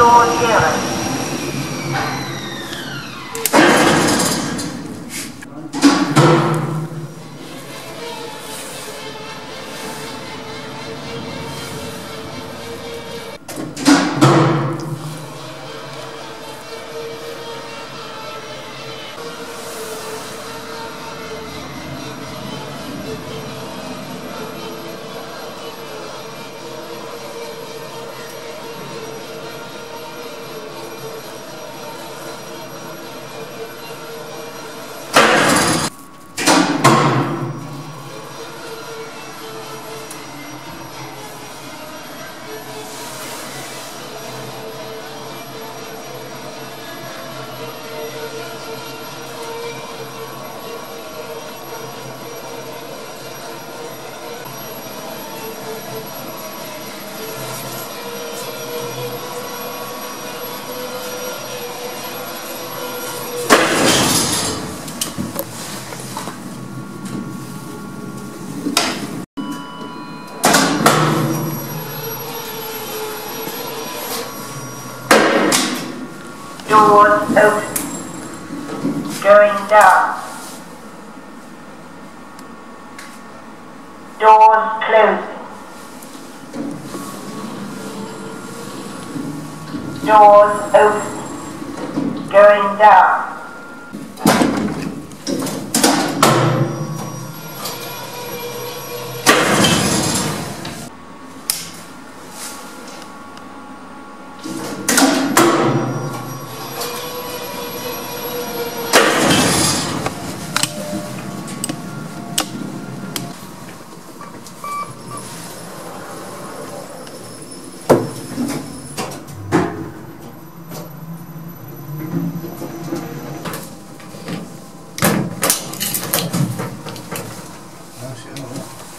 floor zero. Doors open. Going down. Doors closing. Doors open. Going down. 写了